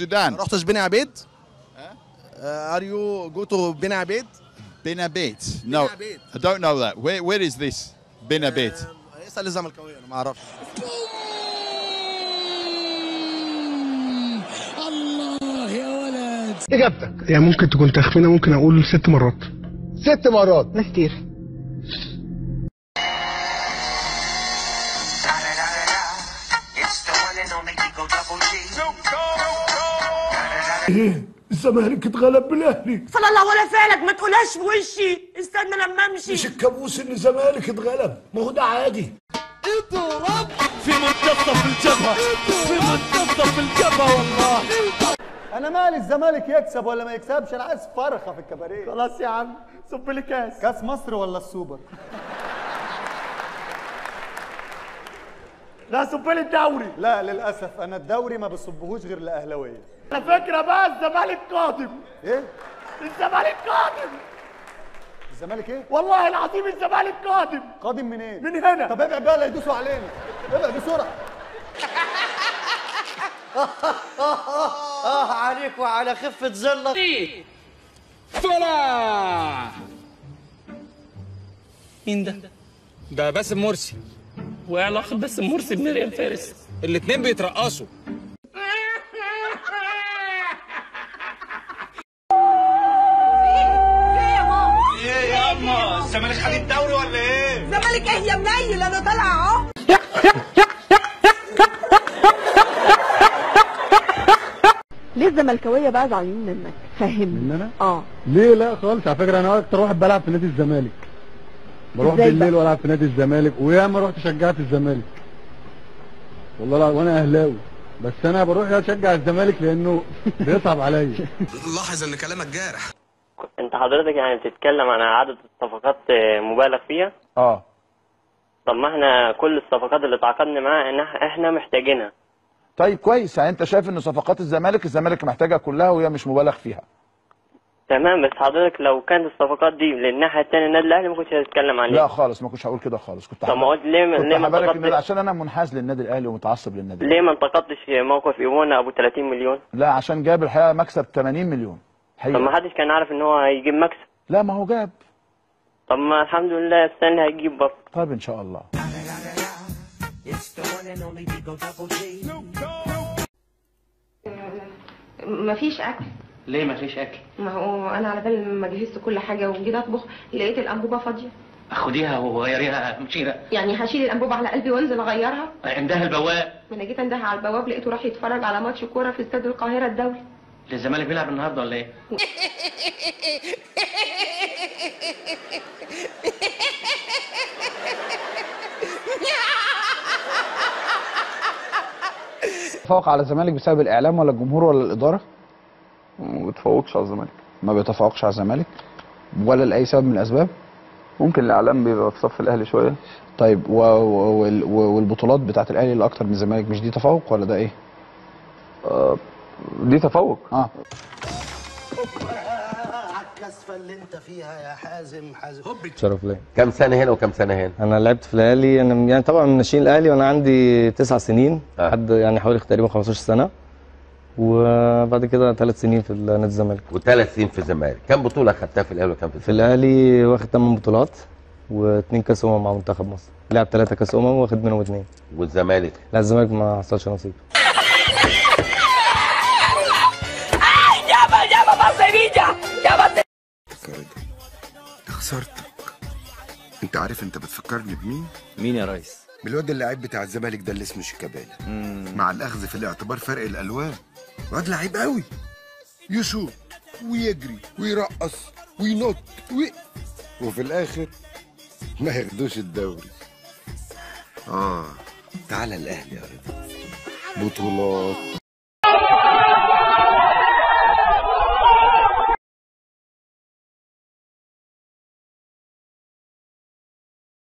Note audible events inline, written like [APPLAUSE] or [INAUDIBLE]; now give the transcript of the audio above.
Sudan. رحتش بني عبيد؟ ار يو جو تو بني عبيد؟ No, Abed. I don't know that. Where Where is this? Bin Abed. آه، اسال الزملكاويه أنا ما أعرفش إجابتك يعني ممكن تكون تخمينه ممكن أقول ست مرات ست مرات لا كتير Double G. الزمالك اتغلب بالأهلي. صلى الله ولا فعلك ما تقولهاش في وشي استنى لما أمشي. مش الكابوس ان الزمالك اتغلب. ما هو ده عادي. أنا مالي الزمالك يكسب ولا ما يكسبش؟ أنا عايز فرخة في الكباريه. خلاص يا عم صب لي كاس. كاس مصر ولا السوبر؟ لا صب لي الدوري. لا للأسف أنا الدوري ما بصبهوش غير لأهلاوية. على فكرة بقى الزمالك قادم. إيه؟ الزمالك قادم. الزمالك إيه؟ والله العظيم الزمالك قادم. قادم منين من هنا. طب ابعد بقى لا يدوسوا علينا. ابعد بسرعة. آه عليك وعلى خفة ظلك مين ده؟ ده باسم مرسي. وايه علاقة بس مرسي بمريم فارس؟ الاتنين بيترقصوا. الزمالك خد الدوري ولا إيه؟ زمالك إيه يا منيل أنا طالعه اهو. ليه الزملكاوية بقى زعلانين منك؟ فهمني. أنا؟ آه. ليه لا؟ خالص على فكرة أنا أكتر واحد بلعب في نادي الزمالك. بروح بالليل بقى؟ وألعب في نادي الزمالك. وياما رحت شجعت الزمالك. والله لا وأنا أهلاوي. بس أنا بروح أشجع الزمالك لأنه بيصعب عليا. [LAUGHS] لاحظ إن كلامك جارح. انت حضرتك يعني بتتكلم عن عدد الصفقات مبالغ فيها؟ آه. طب ما إحنا كل الصفقات اللي تعاقدنا معاها إن إحنا محتاجينها. طيب كويس يعني انت شايف إن صفقات الزمالك الزمالك محتاجها كلها وهي مش مبالغ فيها. تمام بس حضرتك لو كانت الصفقات دي للناحية التانية النادي الأهلي ما كنتش هتتكلم عليها. لا خالص ما كنتش هقول كده خالص. كنت طب ما قلت ليه كنت ليه ما انتقدتش؟ عشان أنا منحاز للنادي الأهلي ومتعصب للنادي ليه ما انتقدتش موقف إيمونا أبو 30 مليون؟ لا عشان جاب الحقيقة مكسب 80 مليون. طب ما. حدش كان عارف إن هو هيجيب مكسب. لا ما هو جاب. طب ما الحمد لله السنة اللي هيجيب برضه. طيب إن شاء الله. مفيش أكل. ليه مفيش أكل؟ ما هو أنا على بال ما جهزت كل حاجة وجيت أطبخ لقيت الأنبوبة فاضية. خديها وغيريها مشيرة. يعني هشيل الأنبوبة على قلبي وانزل أغيرها؟ عندها البواب. ما أنا جيت انده على البواب لقيته راح يتفرج على ماتش كورة في استاد القاهرة الدولي. الزمالك بيلعب النهارده ولا إيه؟ تفوق على الزمالك بسبب الإعلام ولا الجمهور ولا الإدارة؟ ما بتفوقش على الزمالك. ما بيتفوقش على الزمالك ولا لأي سبب من الأسباب؟ ممكن الإعلام بيبقى في صف الأهلي شوية. طيب و... و... وال- والبطولات بتاعت الأهلي اللي أكتر من الزمالك مش دي تفوق ولا ده إيه؟ آه دي تفوق. آه. على الكسفة اللي انت فيها يا حازم حازم. شرف ليه كم سنة هنا وكم سنة هنا؟ أنا لعبت في الأهلي أنا يعني طبعا من ناشئين الأهلي وأنا عندي تسع سنين آه. لحد يعني حوالي تقريبا 15 سنة. وبعد كده ثلاث سنين في نادي الزمالك. وثلاث سنين في الزمالك. كم بطولة خدتها في الأهلي وكم في في الزمالك؟ الأهلي واخد 8 بطولات واثنين كأس أمم مع منتخب مصر. لعب ثلاثة كأس أمم واخد منهم اثنين والزمالك؟ لا الزمالك ما حصلش نصيب. يابا بصريجة يابا خسرتك انت عارف انت بتفكرني بمين؟ مين يا ريس؟ بالواد اللعيب بتاع الزمالك ده اللي اسمه شيكابالا. مع الأخذ في الاعتبار فرق الألوان. واد لعيب قوي. يشوط ويجري ويرقص وينط وي... وفي الآخر ما ياخدوش الدوري. آه. تعالى الأهلي يا رضا بطولات.